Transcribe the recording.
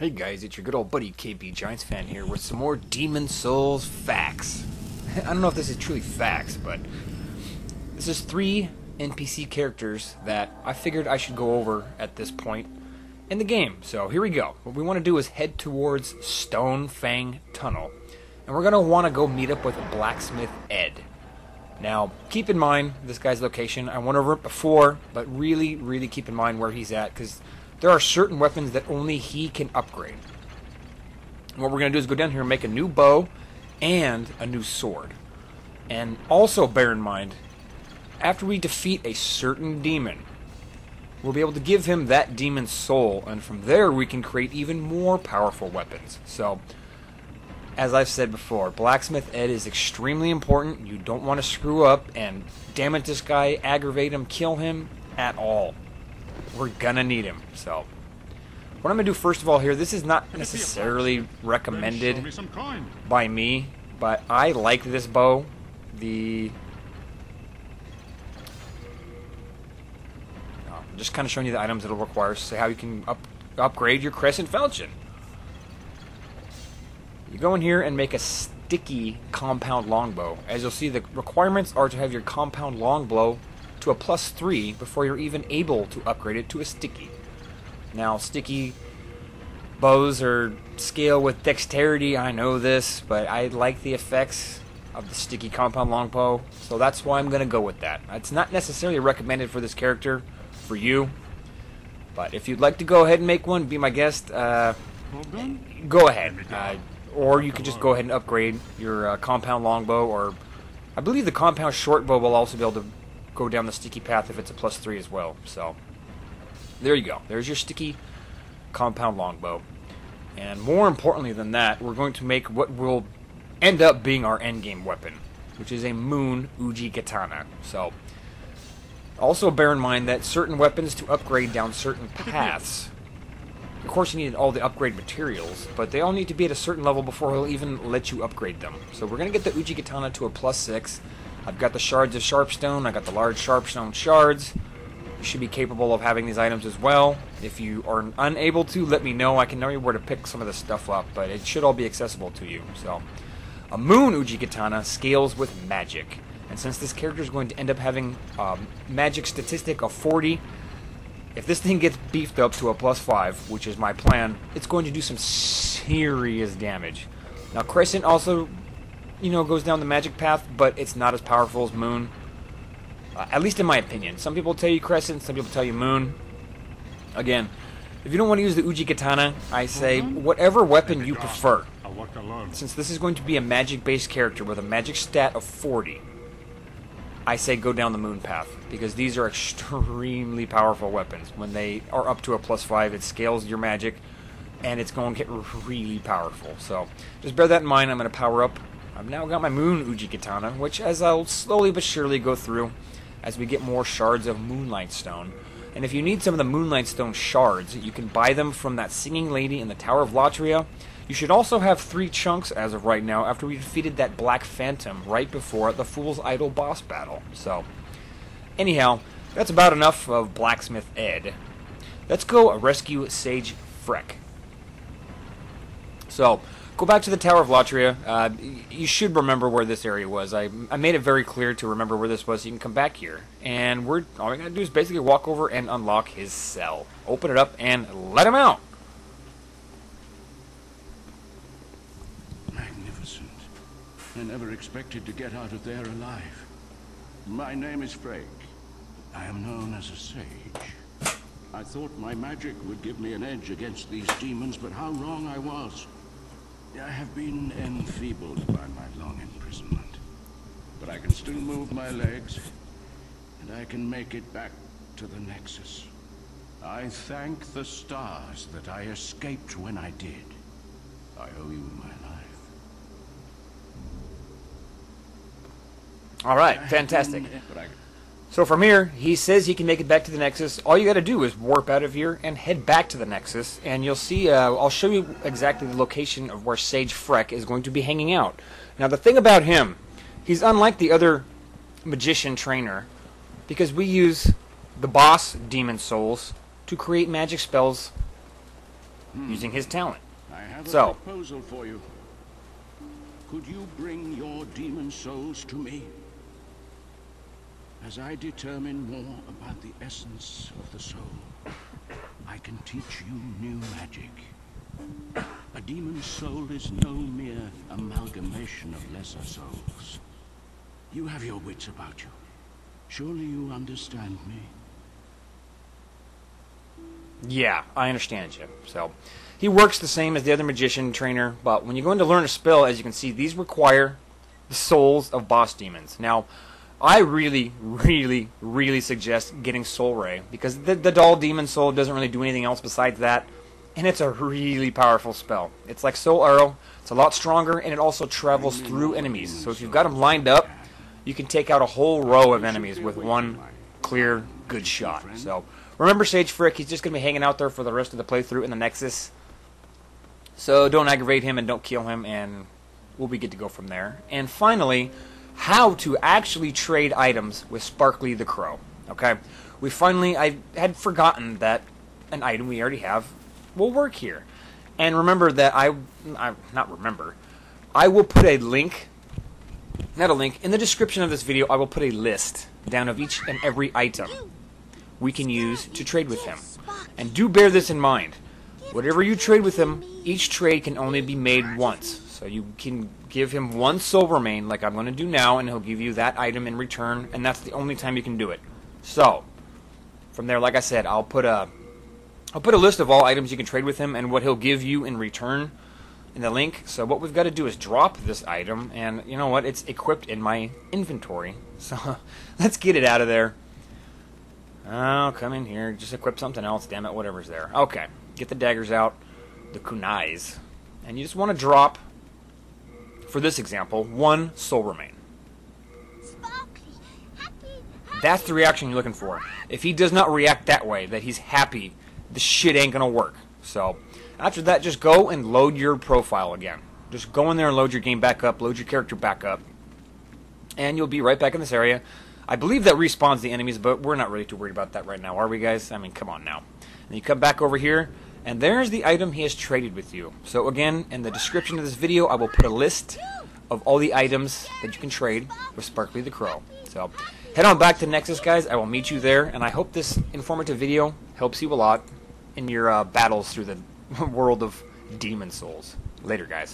Hey guys, it's your good old buddy KB Giants fan here with some more Demon Souls facts. I don't know if this is truly facts, but this is three NPC characters that I figured I should go over at this point in the game. So here we go. What we want to do is head towards Stone Fang Tunnel, and we're gonna want to go meet up with Blacksmith Ed. Now, keep in mind this guy's location. I went over it before, but really, really keep in mind where he's at because there are certain weapons that only he can upgrade. And what we're going to do is go down here and make a new bow and a new sword. And also bear in mind, after we defeat a certain demon, we'll be able to give him that demon's soul, and from there we can create even more powerful weapons. So, as I've said before, Blacksmith Ed is extremely important. You don't want to screw up and damn it, this guy, aggravate him, kill him at all we're gonna need him. So, what I'm gonna do first of all here, this is not necessarily recommended by me, but I like this bow. The I'm oh, just kind of showing you the items it'll require, so how you can up, upgrade your crescent falchion. You go in here and make a sticky compound longbow. As you'll see, the requirements are to have your compound longbow to a plus 3 before you're even able to upgrade it to a sticky. Now, sticky bows are scale with dexterity, I know this, but I like the effects of the sticky compound longbow, so that's why I'm going to go with that. It's not necessarily recommended for this character, for you, but if you'd like to go ahead and make one, be my guest, uh, go ahead. Uh, or you could just go ahead and upgrade your uh, compound longbow, or I believe the compound short bow will also be able to go down the sticky path if it's a plus three as well. So there you go. There's your sticky compound longbow. And more importantly than that, we're going to make what will end up being our endgame weapon, which is a Moon Uchigatana. So also bear in mind that certain weapons to upgrade down certain paths of course, you need all the upgrade materials, but they all need to be at a certain level before he'll even let you upgrade them. So we're going to get the Uchigatana to a plus 6. I've got the shards of sharpstone. I got the large sharpstone shards. You should be capable of having these items as well. If you are unable to, let me know. I can know you where to pick some of this stuff up, but it should all be accessible to you. So, a Moon Uchigatana scales with magic. And since this character is going to end up having a um, magic statistic of 40, if this thing gets beefed up to a plus 5, which is my plan, it's going to do some serious damage. Now, Crescent also you know, goes down the magic path, but it's not as powerful as Moon. Uh, at least in my opinion. Some people tell you Crescent, some people tell you Moon. Again, if you don't want to use the Uchigatana, I say mm-hmm. whatever weapon you prefer. Since this is going to be a magic-based character with a magic stat of 40, I say go down the Moon path because these are extremely powerful weapons. When they are up to a plus 5, it scales your magic and it's going to get really powerful. So just bear that in mind. I'm going to power up I've now got my Moon Uchigatana, which as I'll slowly but surely go through as we get more shards of Moonlight Stone. And if you need some of the Moonlight Stone shards, you can buy them from that singing lady in the Tower of Latria. You should also have three chunks as of right now after we defeated that Black Phantom right before the Fool's Idol boss battle. So, anyhow, that's about enough of Blacksmith Ed. Let's go rescue Sage Freke. So, Go back to the Tower of Latria. Uh, you should remember where this area was. I, I made it very clear to remember where this was. So you can come back here, and we're all we gotta do is basically walk over and unlock his cell. Open it up and let him out. Magnificent. I never expected to get out of there alive. My name is Freke. I am known as a sage. I thought my magic would give me an edge against these demons, but how wrong I was. I have been enfeebled by my long imprisonment. But I can still move my legs, and I can make it back to the Nexus. I thank the stars that I escaped when I did. I owe you my life. All right, fantastic. So from here, he says he can make it back to the Nexus. All you got to do is warp out of here and head back to the Nexus, and you'll see. Uh, I'll show you exactly the location of where Sage Freke is going to be hanging out. Now, the thing about him, he's unlike the other magician trainer, because we use the boss demon souls to create magic spells using his talent. I have a So- proposal for you. Could you bring your demon souls to me? As I determine more about the essence of the soul, I can teach you new magic. A demon soul is no mere amalgamation of lesser souls. You have your wits about you. Surely you understand me. Yeah, I understand you. So, he works the same as the other magician trainer, but when you go in to learn a spell, as you can see, these require the souls of boss demons. Now, I really, really, really suggest getting Soul Ray because the, the doll demon soul doesn't really do anything else besides that, and it's a really powerful spell. It's like Soul Arrow. It's a lot stronger, and it also travels through enemies. So if you've got them lined up, you can take out a whole row of enemies with one clear, good shot. So remember Sage Freke, he's just going to be hanging out there for the rest of the playthrough in the Nexus. So don't aggravate him and don't kill him, and we'll be good to go from there. And finally, how to actually trade items with Sparkly the Crow. Okay, we finally I had forgotten that an item we already have will work here, and remember that I, I not remember, I will put a link, not a link in the description of this video. I will put a list down of each and every item we can use to trade with him, and do bear this in mind. Whatever you trade with him, each trade can only be made once. So you can give him one soul remain, like I'm going to do now, and he'll give you that item in return, and that's the only time you can do it. So, from there, like I said, I'll put a I'll put a list of all items you can trade with him and what he'll give you in return in the link. So what we've got to do is drop this item, and you know what? It's equipped in my inventory. So let's get it out of there. Oh, come in here. Just equip something else. Damn it, whatever's there. Okay, get the daggers out, the kunais, and you just want to drop, for this example, one soul remain. That's the reaction you're looking for. If he does not react that way, that he's happy, the shit ain't gonna work. So after that, just go and load your profile again. Just go in there and load your game back up, load your character back up, and you'll be right back in this area. I believe that respawns the enemies, but we're not really too worried about that right now, are we, guys? I mean, come on now. And you come back over here, and there's the item he has traded with you. So again, in the description of this video, I will put a list of all the items that you can trade with Sparkly the Crow. So head on back to Nexus, guys. I will meet you there, and I hope this informative video helps you a lot in your uh, battles through the world of Demon Souls. Later, guys.